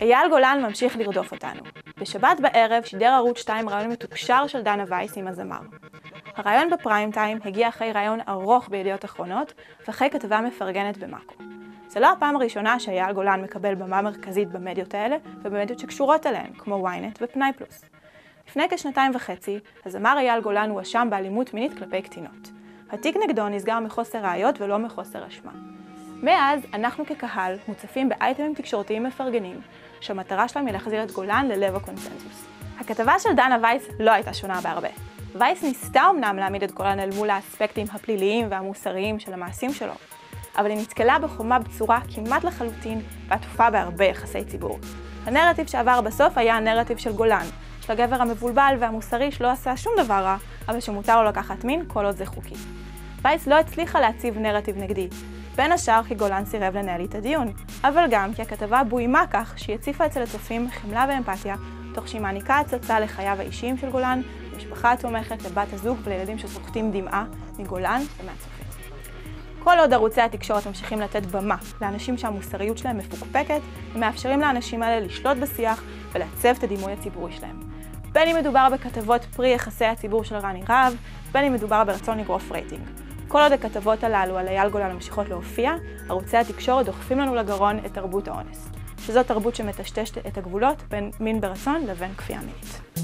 אייל גולן ממשיך לרדוף אותנו. בשבת בערב שידר ערוץ 2 ראיון מתוקשר של דנה וייס עם הזמר. הראיון בפריים טיים הגיע אחרי ראיון ארוך בידיעות אחרונות ואחרי כתבה מפרגנת במאקו. זה לא הפעם הראשונה שאייל גולן מקבל במה מרכזית במדיות האלה ובמדיות שקשורות אליהן, כמו ynet ופנאי פלוס. לפני כשנתיים וחצי, הזמר אייל גולן הואשם באלימות מינית כלפי קטינות. התיק נגדו נסגר מחוסר ראיות ולא מחוסר אשמה. מאז, אנחנו כקהל מוצפים באייטמים תקשורתיים מפרגנים, שהמטרה שלהם היא להחזיר את גולן ללב הקונצנזוס. הכתבה של דנה וייס לא הייתה שונה בהרבה. וייס ניסתה אמנם להעמיד את גולן אל מול האספקטים הפליליים והמוסריים של המעשים שלו, אבל היא נתקלה בחומה בצורה כמעט לחלוטין ועטופה בהרבה יחסי ציבור. הנרטיב שעבר בסוף היה הנרטיב של גולן, של הגבר המבולבל והמוסרי שלא עשה שום דבר רע, אבל שמותר לו לקחת מין כל עוד זה חוקי. וייס לא הצליחה להציב נרטיב נגדי, בין השאר כי גולן סירב לנהל את הדיון, אבל גם כי הכתבה בוימה כך שהיא הציפה אצל הצופים חמלה ואמפתיה, תוך שהיא מעניקה הצצה לחייו האישיים של גולן, למשפחה התומכת, לבת הזוג ולילדים שסוחטים דמעה מגולן ומהצופים. כל עוד ערוצי התקשורת ממשיכים לתת במה לאנשים שהמוסריות שלהם מפוקפקת, הם מאפשרים לאנשים האלה לשלוט בשיח ולעצב את הדימוי הציבורי שלהם. בין אם מדובר בכתבות פרי יחסי הציבור של רני רהב, בין אם מדובר ברצון לגרוף רייטינג. כל עוד הכתבות הללו על אייל גולן ממשיכות להופיע, ערוצי התקשורת דוחפים לנו לגרון את תרבות האונס, שזו תרבות שמטשטשת את הגבולות בין מין ברצון לבין כפייה מינית.